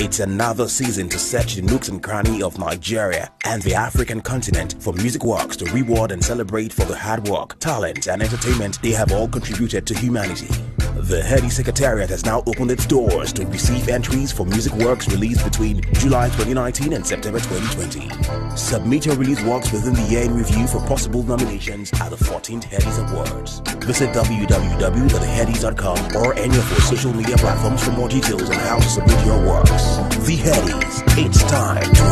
It's another season to search the nooks and cranny of Nigeria and the African continent for music works to reward and celebrate for the hard work, talent, and entertainment they have all contributed to humanity. The Headies Secretariat has now opened its doors to receive entries for music works released between July 2019 and September 2020. Submit your release works within the year in review for possible nominations at the 14th Headies Awards. Visit www.theheadies.com or any of our social media platforms for more details on how to submit your works. It's time.